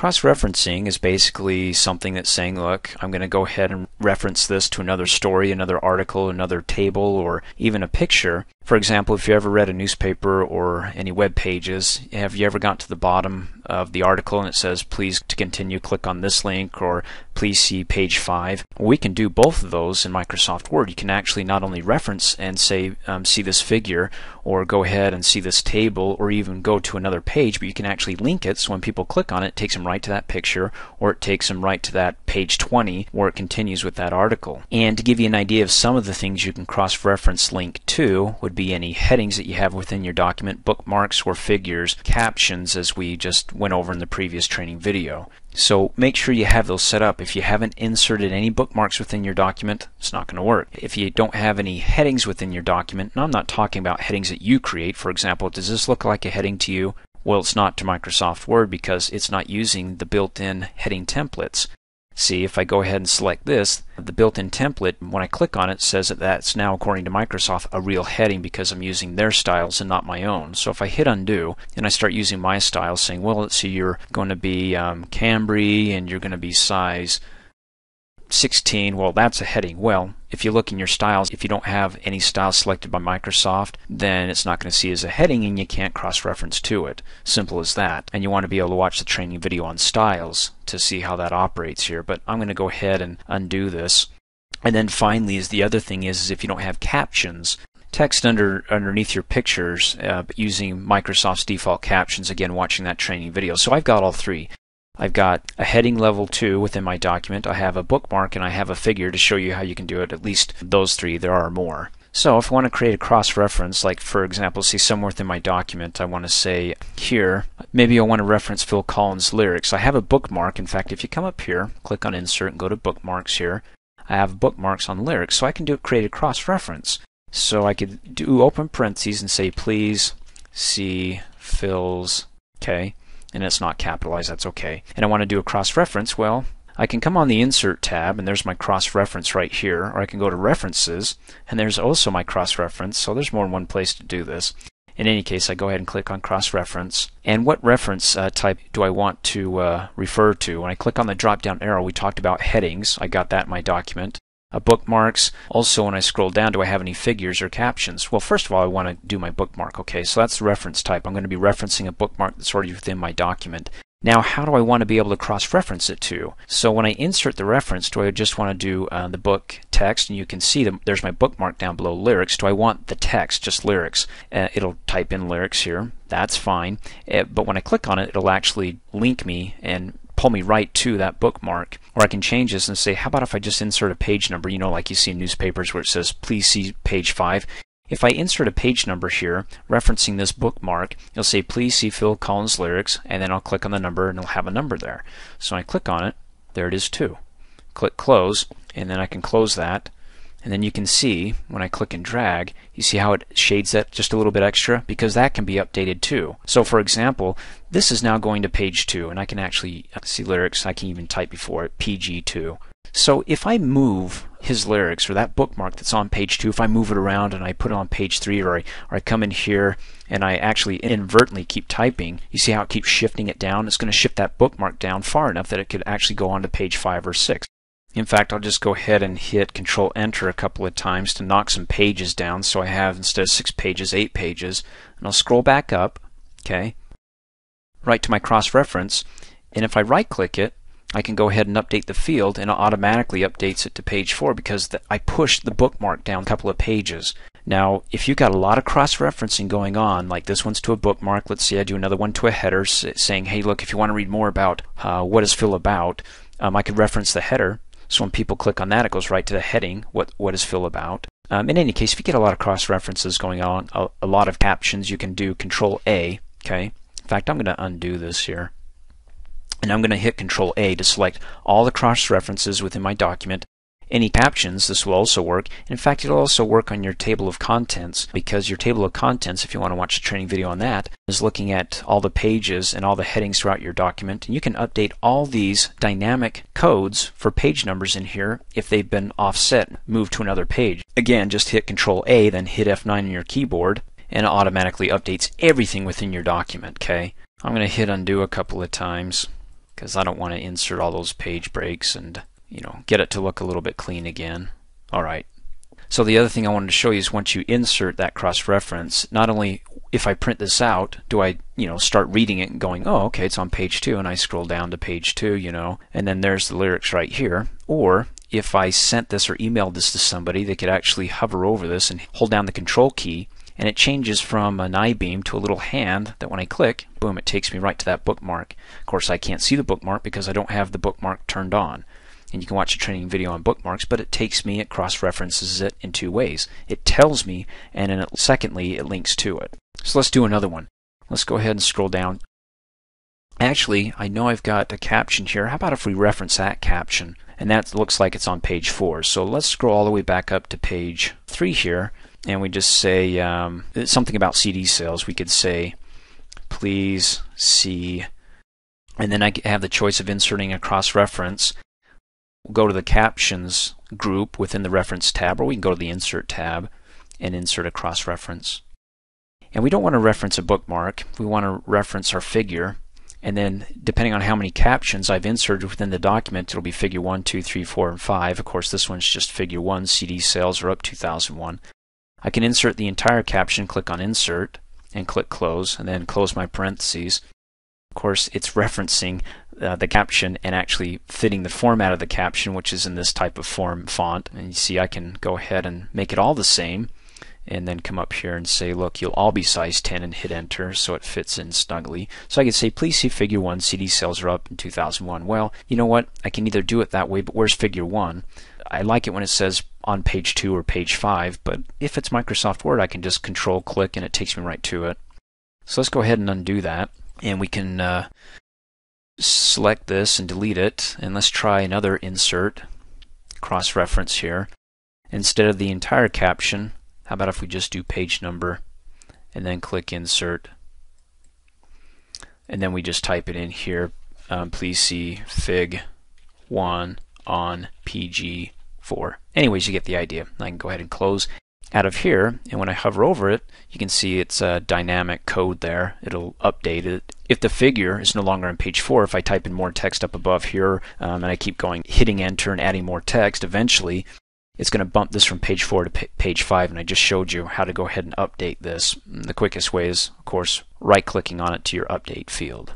Cross-referencing is basically something that's saying, look, I'm going to go ahead and reference this to another story, another article, another table, or even a picture. For example, if you ever read a newspaper or any web pages, have you ever got to the bottom of the article and it says, please to continue, click on this link, or please see page 5? We can do both of those in Microsoft Word. You can actually not only reference and say, um, see this figure, or go ahead and see this table, or even go to another page, but you can actually link it so when people click on it, it takes them right to that picture, or it takes them right to that page 20 where it continues with that article. And to give you an idea of some of the things you can cross-reference link to would be any headings that you have within your document, bookmarks or figures, captions as we just went over in the previous training video. So make sure you have those set up. If you haven't inserted any bookmarks within your document, it's not going to work. If you don't have any headings within your document, and I'm not talking about headings that you create, for example, does this look like a heading to you? Well, it's not to Microsoft Word because it's not using the built-in heading templates. See, if I go ahead and select this, the built-in template, when I click on it, says that that's now, according to Microsoft, a real heading because I'm using their styles and not my own. So if I hit undo and I start using my styles, saying, well, let's see, you're going to be um, Cambria and you're going to be size 16, well, that's a heading. Well, if you look in your styles, if you don't have any styles selected by Microsoft, then it's not going to see as a heading and you can't cross-reference to it. Simple as that. And you want to be able to watch the training video on styles to see how that operates here. But I'm going to go ahead and undo this. And then finally, is the other thing is, is if you don't have captions, text under underneath your pictures uh, using Microsoft's default captions, again, watching that training video. So I've got all three. I've got a heading level 2 within my document, I have a bookmark, and I have a figure to show you how you can do it, at least those three, there are more. So if I want to create a cross-reference, like for example, see somewhere within my document, I want to say here, maybe I want to reference Phil Collins lyrics. I have a bookmark. In fact, if you come up here, click on Insert and go to Bookmarks here, I have bookmarks on lyrics, so I can do create a cross-reference. So I could do open parentheses and say, please see Phil's, okay, and it's not capitalized, that's okay. And I want to do a cross-reference, well, I can come on the Insert tab, and there's my cross-reference right here, or I can go to References, and there's also my cross-reference, so there's more than one place to do this. In any case, I go ahead and click on cross-reference. And what reference uh, type do I want to uh, refer to? When I click on the drop-down arrow, we talked about headings. I got that in my document uh, bookmarks. Also, when I scroll down, do I have any figures or captions? Well, first of all, I want to do my bookmark. Okay, so that's the reference type. I'm going to be referencing a bookmark that's already within my document. Now, how do I want to be able to cross-reference it to? So when I insert the reference, do I just want to do uh, the book text? And you can see that there's my bookmark down below lyrics. Do I want the text, just lyrics? Uh, it'll type in lyrics here. That's fine. Uh, but when I click on it, it'll actually link me and pull me right to that bookmark. Or I can change this and say, how about if I just insert a page number, you know, like you see in newspapers where it says, please see page 5. If I insert a page number here, referencing this bookmark, you'll say, please see Phil Collins lyrics, and then I'll click on the number and it'll have a number there. So I click on it, there it is too. Click close, and then I can close that. And then you can see, when I click and drag, you see how it shades that just a little bit extra? Because that can be updated too. So for example, this is now going to page 2, and I can actually uh, see lyrics. I can even type before it, PG2. So if I move his lyrics, or that bookmark that's on page 2, if I move it around and I put it on page 3, or I, or I come in here and I actually inadvertently keep typing, you see how it keeps shifting it down? It's going to shift that bookmark down far enough that it could actually go on to page 5 or 6. In fact, I'll just go ahead and hit Control Enter a couple of times to knock some pages down so I have instead of six pages, eight pages. And I'll scroll back up, okay, right to my cross-reference. And if I right-click it, I can go ahead and update the field and it automatically updates it to page 4 because the, I pushed the bookmark down a couple of pages. Now, if you've got a lot of cross-referencing going on, like this one's to a bookmark, let's say I do another one to a header saying, hey, look, if you want to read more about uh, what is Phil about, um, I could reference the header so when people click on that, it goes right to the heading, what, what is Phil about? Um, in any case, if you get a lot of cross-references going on, a, a, lot of captions, you can do Control A, okay? In fact, I'm going to undo this here. And I'm going to hit Control A to select all the cross-references within my document any captions, this will also work. In fact, it'll also work on your table of contents because your table of contents, if you want to watch a training video on that, is looking at all the pages and all the headings throughout your document. And you can update all these dynamic codes for page numbers in here if they've been offset, moved to another page. Again, just hit Control A, then hit F9 on your keyboard, and it automatically updates everything within your document, okay? I'm going to hit undo a couple of times because I don't want to insert all those page breaks and you know get it to look a little bit clean again. Alright. So the other thing I wanted to show you is once you insert that cross-reference, not only if I print this out, do I, you know, start reading it and going, oh, okay, it's on page two, and I scroll down to page two, you know, and then there's the lyrics right here. Or if I sent this or emailed this to somebody, they could actually hover over this and hold down the control key, and it changes from an I-beam to a little hand that when I click, boom, it takes me right to that bookmark. Of course, I can't see the bookmark because I don't have the bookmark turned on and you can watch a training video on bookmarks, but it takes me, it cross-references it in two ways. It tells me, and then it, secondly, it links to it. So let's do another one. Let's go ahead and scroll down. Actually, I know I've got a caption here. How about if we reference that caption? And that looks like it's on page 4. So let's scroll all the way back up to page 3 here, and we just say um, something about CD sales. We could say, please see, and then I have the choice of inserting a cross-reference Go to the captions group within the reference tab, or we can go to the insert tab and insert a cross-reference. And we don't want to reference a bookmark. We want to reference our figure. And then, depending on how many captions I've inserted within the document, it'll be figure 1, 2, 3, 4, and 5. Of course, this one's just figure 1, CD sales are up 2001. I can insert the entire caption, click on Insert, and click Close, and then close my parentheses. Of course, it's referencing uh, the caption and actually fitting the format of the caption, which is in this type of form font. And you see I can go ahead and make it all the same and then come up here and say, look, you'll all be size 10 and hit enter so it fits in snugly. So I can say, please see figure 1, CD sales are up in 2001. Well, you know what? I can either do it that way, but where's figure 1? I like it when it says on page 2 or page 5, but if it's Microsoft Word, I can just control click and it takes me right to it. So let's go ahead and undo that and we can uh, select this and delete it and let's try another insert cross-reference here. Instead of the entire caption how about if we just do page number and then click insert? And then we just type it in here. Um, please see fig 1 on pg 4 anyways you get the idea. I can go ahead and close out of here and when I hover over it you can see it's a dynamic code there. It'll update it. If the figure is no longer on page 4 if I type in more text up above here um, and I keep going hitting enter and adding more text eventually it's going to bump this from page 4 to page 5 and I just showed you how to go ahead and update this. And the quickest way is of course right clicking on it to your update field.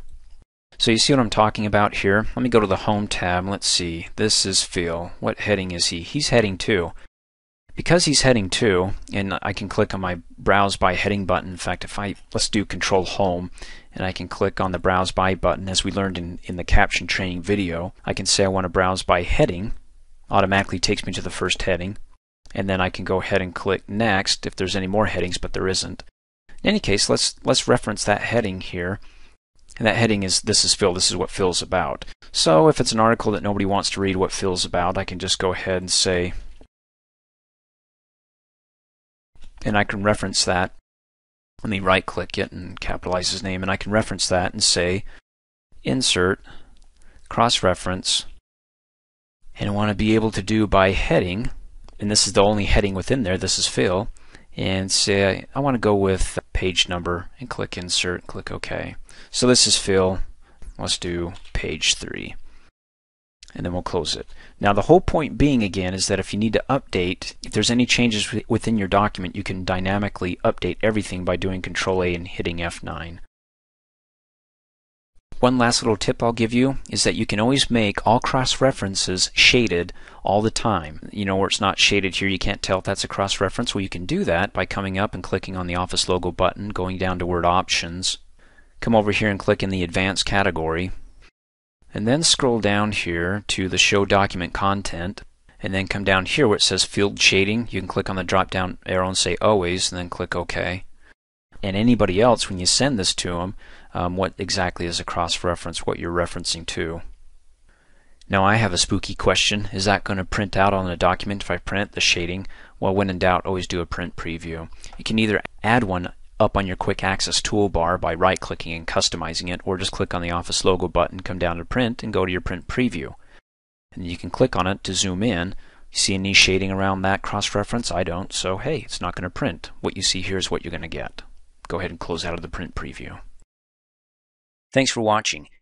So you see what I'm talking about here? Let me go to the home tab let's see. This is Phil. What heading is he? He's heading 2 because he's heading 2, and I can click on my Browse by Heading button. In fact, if I let's do Control Home, and I can click on the Browse By button, as we learned in, in the caption training video, I can say I want to browse by heading. Automatically takes me to the first heading, and then I can go ahead and click Next if there's any more headings, but there isn't. In any case, let's let's reference that heading here. And that heading is This is Phil, this is what Phil's about. So if it's an article that nobody wants to read what Phil's about, I can just go ahead and say and I can reference that. Let me right click it and capitalize his name, and I can reference that and say insert, cross reference, and I want to be able to do by heading, and this is the only heading within there, this is Phil, and say I want to go with page number and click insert, click OK. So this is Phil, let's do page 3 and then we'll close it. Now the whole point being again is that if you need to update, if there's any changes within your document, you can dynamically update everything by doing Control A and hitting F9. One last little tip I'll give you is that you can always make all cross-references shaded all the time. You know where it's not shaded here, you can't tell if that's a cross-reference. Well, you can do that by coming up and clicking on the Office logo button, going down to Word Options, come over here and click in the Advanced category, and then scroll down here to the Show Document Content, and then come down here where it says Field Shading. You can click on the drop down arrow and say Always, and then click OK. And anybody else, when you send this to them, um, what exactly is a cross-reference, what you're referencing to. Now I have a spooky question. Is that going to print out on a document if I print the shading? Well, when in doubt, always do a print preview. You can either add one up on your quick access toolbar by right clicking and customizing it or just click on the office logo button come down to print and go to your print preview. And you can click on it to zoom in. You see any shading around that cross reference I don't so hey it's not going to print. What you see here is what you're going to get. Go ahead and close out of the print preview. Thanks for watching